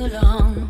too long.